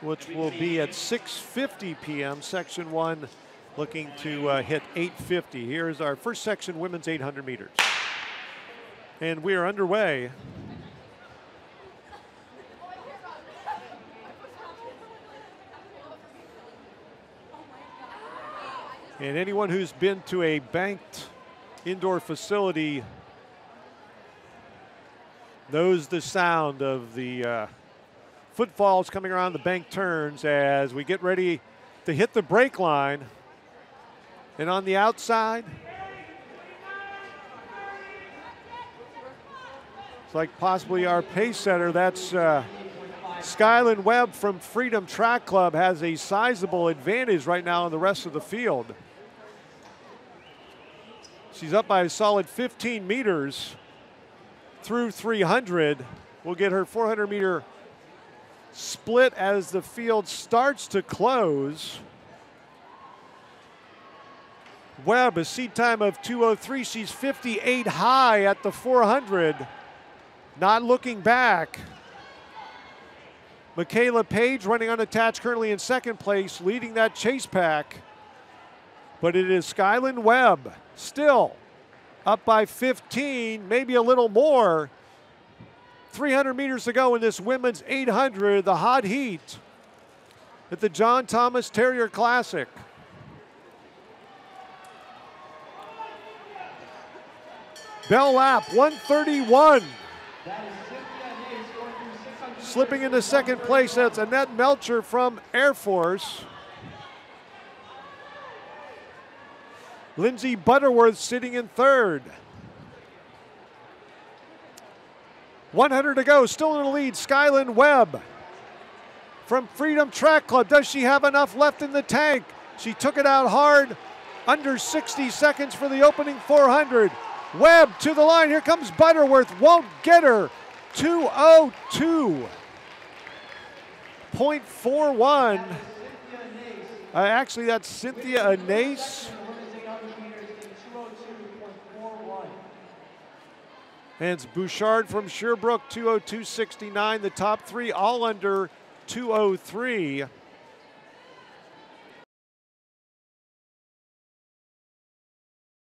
which will be at 6.50 p.m. Section 1 looking to uh, hit 8.50. Here's our first section, women's 800 meters. And we are underway. And anyone who's been to a banked indoor facility knows the sound of the uh, footfalls coming around the bank turns as we get ready to hit the break line. And on the outside, it's like possibly our pace setter. That's uh, Skyland Webb from Freedom Track Club has a sizable advantage right now in the rest of the field. She's up by a solid 15 meters through 300. We'll get her 400 meter split as the field starts to close. Webb, a seat time of 203. She's 58 high at the 400. Not looking back. Michaela Page running unattached, currently in second place, leading that chase pack. But it is Skyland Webb still up by 15, maybe a little more. 300 meters to go in this women's 800, the hot heat at the John Thomas Terrier Classic. Bell lap 131. Slipping into second place, that's Annette Melcher from Air Force. Lindsey Butterworth sitting in third. 100 to go, still in the lead, Skyland Webb from Freedom Track Club. Does she have enough left in the tank? She took it out hard, under 60 seconds for the opening 400. Webb to the line, here comes Butterworth, won't get her. 202.41. Uh, actually, that's Cynthia Anais. And it's Bouchard from Sherbrooke, 202.69. The top three all under 203.